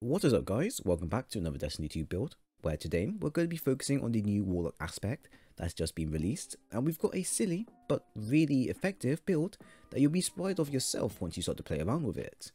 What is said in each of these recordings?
What is up guys, welcome back to another Destiny 2 build, where today we're going to be focusing on the new Warlock aspect that's just been released, and we've got a silly, but really effective build that you'll be surprised of yourself once you start to play around with it.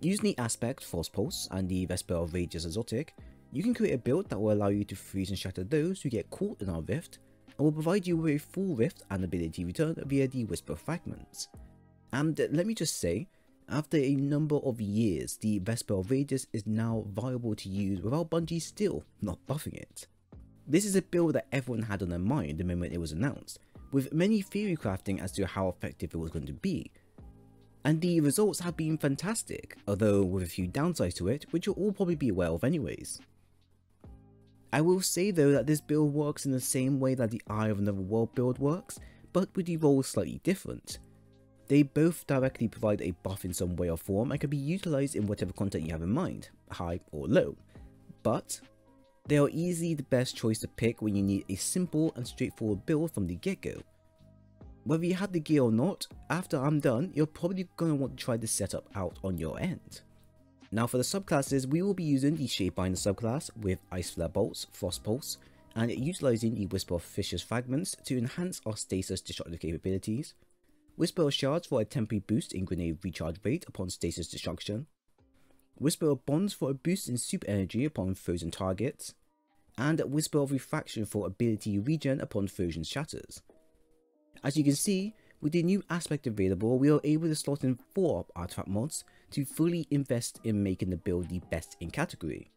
Using the aspect Frostpulse and the Vesper of Radius Exotic, you can create a build that will allow you to freeze and shatter those who get caught in our rift, and will provide you with a full rift and ability return via the Whisper Fragments. And let me just say, after a number of years, the Vesper of Radius is now viable to use without Bungie still not buffing it. This is a build that everyone had on their mind the moment it was announced, with many theory crafting as to how effective it was going to be. And the results have been fantastic, although with a few downsides to it, which you'll all probably be aware of anyways. I will say though that this build works in the same way that the Eye of Another World build works, but with the roles slightly different. They both directly provide a buff in some way or form and can be utilized in whatever content you have in mind, high or low. But they are easily the best choice to pick when you need a simple and straightforward build from the get-go. Whether you have the gear or not, after I'm done, you're probably going to want to try this setup out on your end. Now for the subclasses, we will be using the Shadebinder subclass with Ice Flare Bolts, Frost Pulse, and utilizing the Whisper of Fissures Fragments to enhance our stasis destructive capabilities, Whisper of Shards for a temporary boost in grenade recharge rate upon stasis destruction, Whisper of Bonds for a boost in super energy upon frozen targets, and Whisper of Refraction for ability regen upon frozen shatters. As you can see, with the new aspect available, we are able to slot in 4 artifact mods to fully invest in making the build the best in category.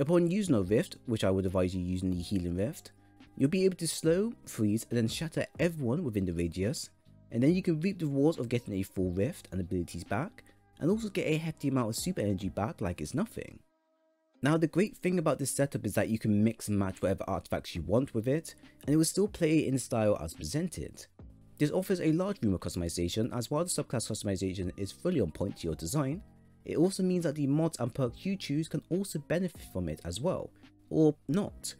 Upon using a Rift, which I would advise you using the Healing Rift, you'll be able to slow, freeze, and then shatter everyone within the radius, and then you can reap the rewards of getting a full rift and abilities back, and also get a hefty amount of super energy back like it's nothing. Now the great thing about this setup is that you can mix and match whatever artifacts you want with it, and it will still play in style as presented. This offers a large room of customization as while the subclass customization is fully on point to your design, it also means that the mods and perks you choose can also benefit from it as well, or not.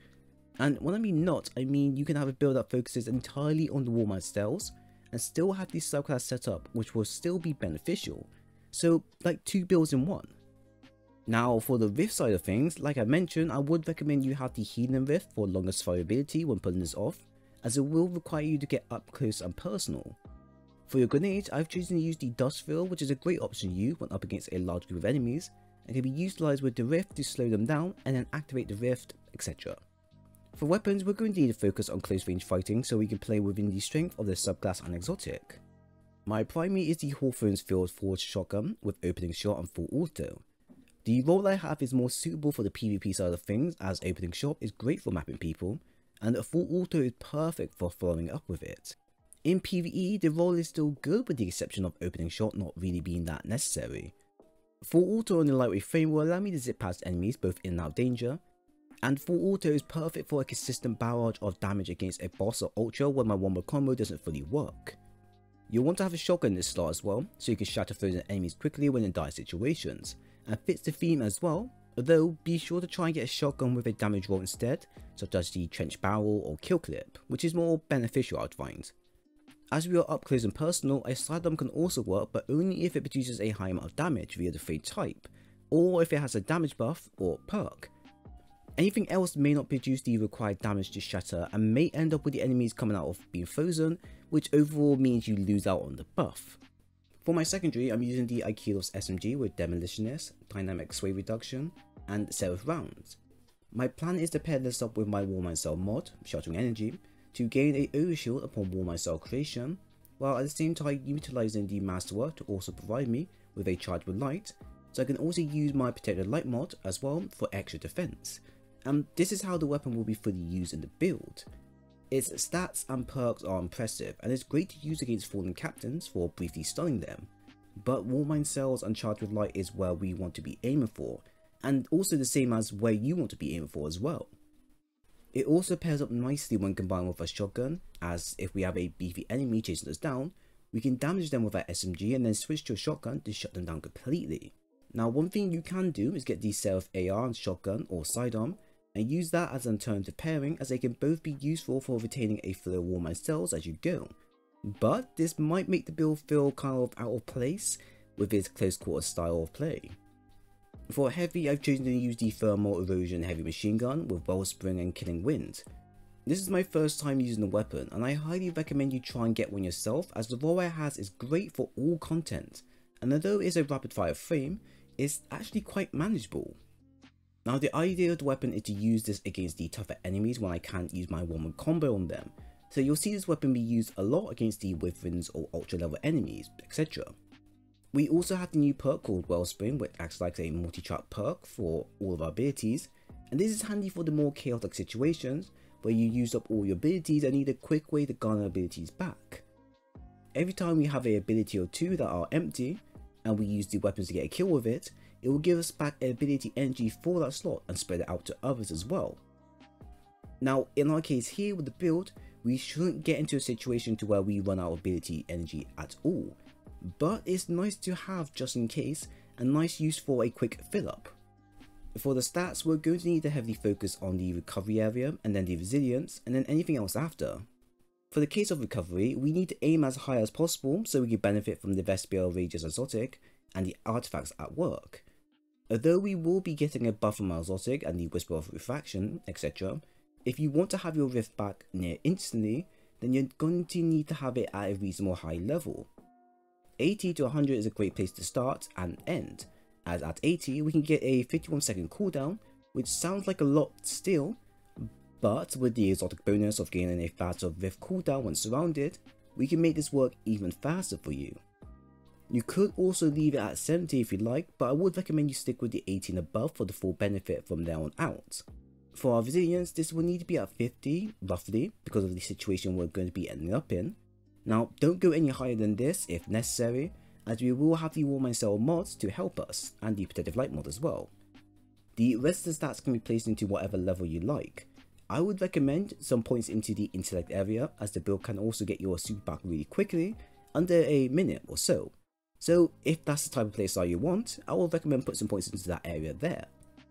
And when I mean not, I mean you can have a build that focuses entirely on the Warmind styles, and still have the subclass set up which will still be beneficial. So like two builds in one. Now for the Rift side of things, like I mentioned, I would recommend you have the Healing Rift for longer survivability when pulling this off, as it will require you to get up close and personal. For your grenades, I've chosen to use the Duskfield, which is a great option to use when up against a large group of enemies, and can be utilised with the Rift to slow them down and then activate the Rift, etc. For weapons, we're going to need to focus on close range fighting so we can play within the strength of the subclass and exotic. My primary is the Hawthorne's Field Forge shotgun with opening shot and full auto. The roll I have is more suitable for the PvP side of things as opening shot is great for mapping people and full auto is perfect for following up with it. In PvE, the roll is still good with the exception of opening shot not really being that necessary. Full auto on the lightweight frame will allow me to zip past enemies both in and out danger, and full auto is perfect for a consistent barrage of damage against a boss or ultra when my one more combo doesn't fully work. You'll want to have a shotgun in this slot as well, so you can shatter frozen enemies quickly when in dire situations, and fits the theme as well, although be sure to try and get a shotgun with a damage roll instead, such as the trench barrel or kill clip, which is more beneficial I'd find. As we are up close and personal, a sidearm can also work but only if it produces a high amount of damage via the fade type, or if it has a damage buff or perk, Anything else may not produce the required damage to shatter and may end up with the enemies coming out of being frozen, which overall means you lose out on the buff. For my secondary, I'm using the IKELOS SMG with Demolitionist, Dynamic Sway Reduction, and Seraph Rounds. My plan is to pair this up with my Warmind Cell mod, Sheltering Energy, to gain a overshield upon Warmind Cell creation, while at the same time utilising the Masterwork to also provide me with a charge with light, so I can also use my Protected Light mod as well for extra defense, and this is how the weapon will be fully used in the build. Its stats and perks are impressive and it's great to use against fallen captains for briefly stunning them, but Warmind cells and Charged with Light is where we want to be aiming for, and also the same as where you want to be aiming for as well. It also pairs up nicely when combined with a shotgun, as if we have a beefy enemy chasing us down, we can damage them with our SMG and then switch to a shotgun to shut them down completely. Now one thing you can do is get the Seraph AR and shotgun or sidearm and use that as an alternative pairing as they can both be useful for retaining a flow Warmind cells as you go. But this might make the build feel kind of out of place with its close quarter style of play. For heavy, I've chosen to use the Thermal Erosion Heavy Machine Gun with Wellspring and Killing Wind. This is my first time using the weapon and I highly recommend you try and get one yourself as the raw it has is great for all content and although it is a rapid fire frame, it's actually quite manageable. Now the idea of the weapon is to use this against the tougher enemies when I can't use my one combo on them, so you'll see this weapon be used a lot against the Wyverns or ultra level enemies, etc. We also have the new perk called Wellspring which acts like a multi-track perk for all of our abilities, and this is handy for the more chaotic situations where you use up all your abilities and need a quick way to garner abilities back. Every time we have a ability or two that are empty, and we use the weapons to get a kill with it, it will give us back ability energy for that slot and spread it out to others as well. Now in our case here with the build, we shouldn't get into a situation to where we run out of ability energy at all, but it's nice to have just in case and nice use for a quick fill up. For the stats, we're going to need to heavily focus on the recovery area and then the resilience and then anything else after. For the case of recovery, we need to aim as high as possible so we can benefit from the Vesper of Radius Exotic and the artifacts at work. Although we will be getting a buff from our and the Whisper of Refraction, etc., if you want to have your Rift back near instantly, then you're going to need to have it at a reasonable high level. 80 to 100 is a great place to start and end, as at 80 we can get a 51 second cooldown, which sounds like a lot still, but with the exotic bonus of gaining a faster Rift cooldown when surrounded, we can make this work even faster for you. You could also leave it at 70 if you like, but I would recommend you stick with the 18 above for the full benefit from there on out. For our resilience, this will need to be at 50, roughly, because of the situation we're going to be ending up in. Now, don't go any higher than this if necessary, as we will have the Warmind Cell mods to help us, and the Protective Light mod as well. The rest of the stats can be placed into whatever level you like, I would recommend some points into the intellect area as the build can also get your suit back really quickly, under a minute or so. So if that's the type of playstyle you want, I will recommend put some points into that area there.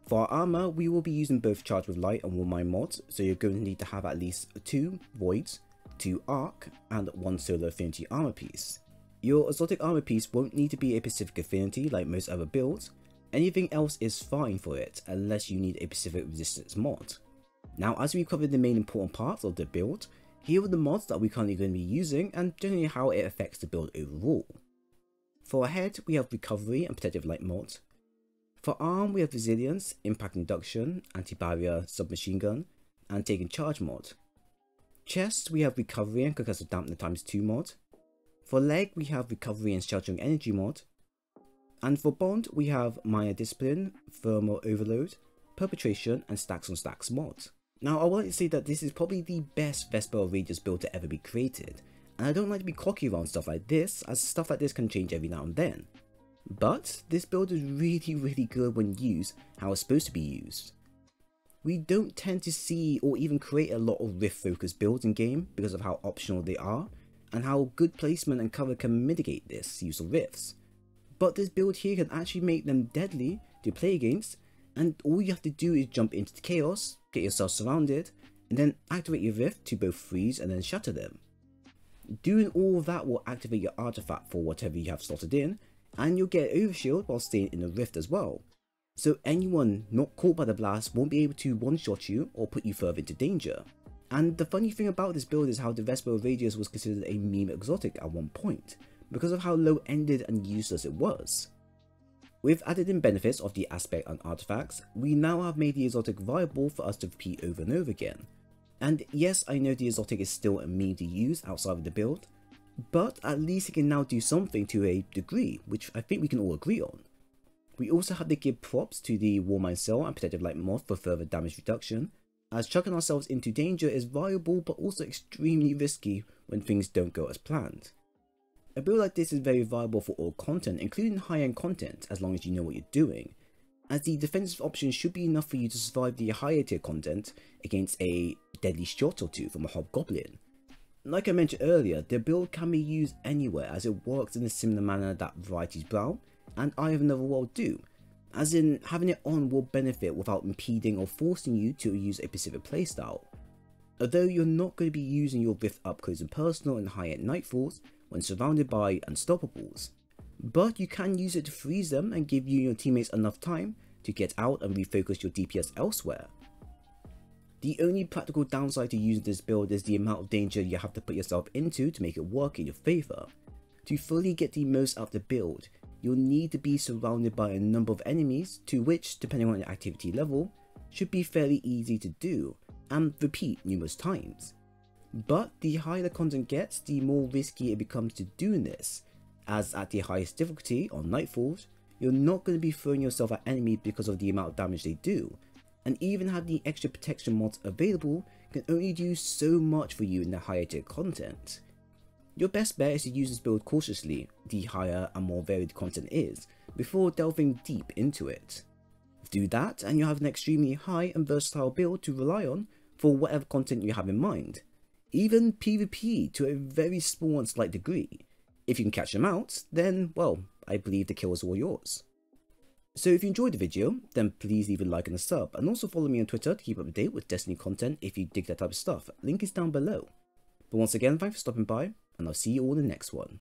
For our armor, we will be using both Charge with Light and Warmind mods, so you're going to need to have at least 2 Voids, 2 Arc, and 1 Solar Affinity armor piece. Your exotic armor piece won't need to be a Pacific affinity like most other builds, anything else is fine for it unless you need a Pacific resistance mod. Now as we covered the main important parts of the build, here are the mods that we're currently going to be using and generally how it affects the build overall. For head, we have Recovery and Protective Light mods. For arm we have Resilience, Impact Induction, Anti-Barrier Submachine Gun, and Taking Charge mod. Chest we have Recovery and Concussive Dampener times 2 mod. For leg we have Recovery and Sheltering Energy mod. And for bond we have Maya Discipline, Thermal Overload, Perpetuation and Stacks on Stacks mods. Now I want to say that this is probably the best Vesper Radius build to ever be created, and I don't like to be cocky around stuff like this, as stuff like this can change every now and then. But this build is really really good when used how it's supposed to be used. We don't tend to see or even create a lot of rift focused builds in game because of how optional they are, and how good placement and cover can mitigate this use of rifts. But this build here can actually make them deadly to play against and all you have to do is jump into the chaos, get yourself surrounded, and then activate your rift to both freeze and then shatter them. Doing all that will activate your artifact for whatever you have slotted in, and you'll get overshield while staying in the rift as well. So anyone not caught by the blast won't be able to one-shot you or put you further into danger. And the funny thing about this build is how the Vesper Radius was considered a meme exotic at one point, because of how low-ended and useless it was. With added in benefits of the aspect and artifacts, we now have made the exotic viable for us to repeat over and over again. And yes, I know the exotic is still a meme to use outside of the build, but at least it can now do something to a degree, which I think we can all agree on. We also have to give props to the Warmind Cell and Protective Light mod for further damage reduction, as chucking ourselves into danger is viable but also extremely risky when things don't go as planned. A build like this is very viable for all content, including high-end content, as long as you know what you're doing, as the defensive option should be enough for you to survive the higher tier content against a deadly shot or two from a hobgoblin. Like I mentioned earlier, the build can be used anywhere as it works in a similar manner that Verity's Brow and Eye of Another World do, as in having it on will benefit without impeding or forcing you to use a specific playstyle. Although you're not going to be using your Rift up close and personal in high-end Nightfalls, when surrounded by unstoppables. But you can use it to freeze them and give you and your teammates enough time to get out and refocus your DPS elsewhere. The only practical downside to using this build is the amount of danger you have to put yourself into to make it work in your favour. To fully get the most out of the build, you'll need to be surrounded by a number of enemies to which, depending on your activity level, should be fairly easy to do and repeat numerous times. But the higher the content gets, the more risky it becomes to doing this, as at the highest difficulty on Nightfalls, you're not going to be throwing yourself at enemies because of the amount of damage they do, and even having the extra protection mods available can only do so much for you in the higher tier content. Your best bet is to use this build cautiously, the higher and more varied content is, before delving deep into it. Do that and you'll have an extremely high and versatile build to rely on for whatever content you have in mind, even PvP to a very small and slight degree. If you can catch them out, then, well, I believe the kill is all yours. So if you enjoyed the video, then please leave a like and a sub, and also follow me on Twitter to keep up to date with Destiny content if you dig that type of stuff, link is down below. But once again, thanks for stopping by, and I'll see you all in the next one.